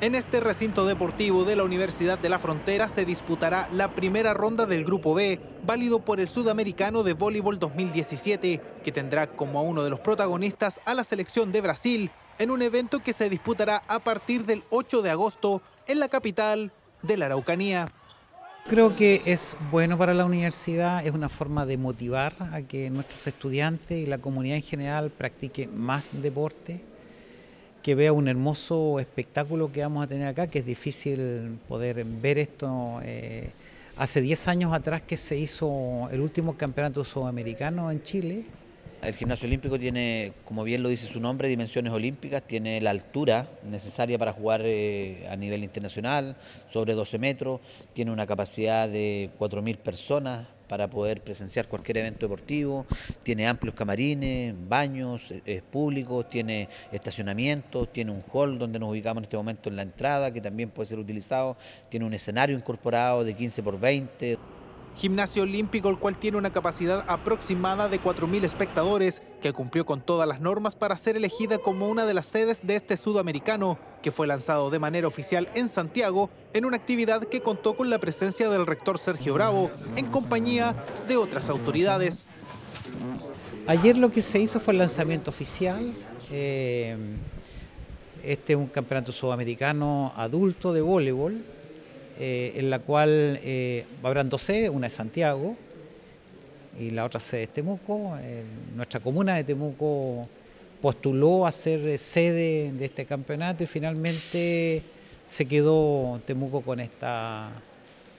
En este recinto deportivo de la Universidad de la Frontera se disputará la primera ronda del Grupo B, válido por el Sudamericano de Voleibol 2017, que tendrá como uno de los protagonistas a la selección de Brasil en un evento que se disputará a partir del 8 de agosto en la capital de la Araucanía. Creo que es bueno para la universidad, es una forma de motivar a que nuestros estudiantes y la comunidad en general practique más deporte que vea un hermoso espectáculo que vamos a tener acá, que es difícil poder ver esto. Eh, hace 10 años atrás que se hizo el último campeonato sudamericano en Chile. El gimnasio olímpico tiene, como bien lo dice su nombre, dimensiones olímpicas, tiene la altura necesaria para jugar eh, a nivel internacional, sobre 12 metros, tiene una capacidad de 4.000 personas para poder presenciar cualquier evento deportivo, tiene amplios camarines, baños eh, públicos, tiene estacionamientos, tiene un hall donde nos ubicamos en este momento en la entrada que también puede ser utilizado, tiene un escenario incorporado de 15 por 20 gimnasio olímpico, el cual tiene una capacidad aproximada de 4.000 espectadores, que cumplió con todas las normas para ser elegida como una de las sedes de este sudamericano, que fue lanzado de manera oficial en Santiago, en una actividad que contó con la presencia del rector Sergio Bravo, en compañía de otras autoridades. Ayer lo que se hizo fue el lanzamiento oficial. Eh, este es un campeonato sudamericano adulto de voleibol eh, en la cual eh, habrán dos sedes, una es Santiago y la otra sede es Temuco. nuestra comuna de Temuco postuló a ser sede de este campeonato y finalmente se quedó Temuco con esta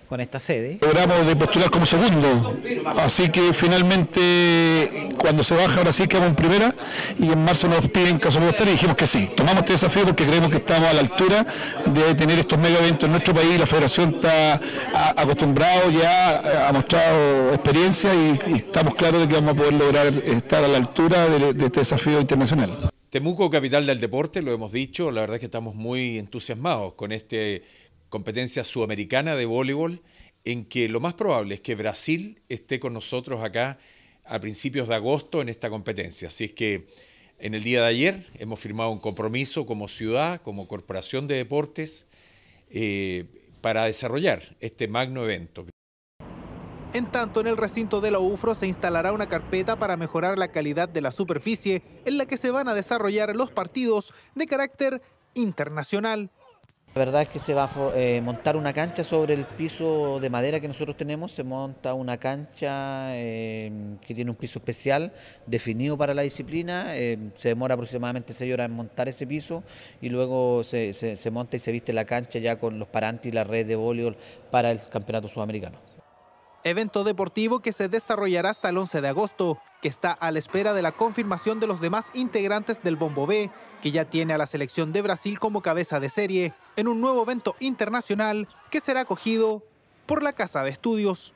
con esta sede. Logramos de postular como segundo, así que finalmente cuando se baja ahora sí quedamos en primera y en marzo nos piden caso de y dijimos que sí. Tomamos este desafío porque creemos que estamos a la altura de tener estos mega eventos en nuestro país, la federación está acostumbrado ya, ha mostrado experiencia y, estamos claros de que vamos a poder lograr estar a la altura de, de este desafío internacional. Temuco, capital del deporte, lo hemos dicho, la verdad es que estamos muy entusiasmados con este competencia sudamericana de voleibol, en que lo más probable es que Brasil esté con nosotros acá a principios de agosto en esta competencia. Así es que en el día de ayer hemos firmado un compromiso como ciudad, como corporación de deportes, eh, para desarrollar este magno evento. En tanto, en el recinto de la UFRO se instalará una carpeta para mejorar la calidad de la superficie en la que se van a desarrollar los partidos de carácter internacional. La verdad es que se va a eh, montar una cancha sobre el piso de madera que nosotros tenemos, se monta una cancha em, que tiene un piso especial definido para la disciplina, em, se demora aproximadamente seis horas en montar ese piso y luego se, se monta y se viste la cancha ya con los parantes y la red de voleibol para el campeonato sudamericano. Evento deportivo que se desarrollará hasta el 11 de agosto, que está a la espera de la confirmación de los demás integrantes del Bombo B, que ya tiene a la selección de Brasil como cabeza de serie, en un nuevo evento internacional que será acogido por la Casa de Estudios.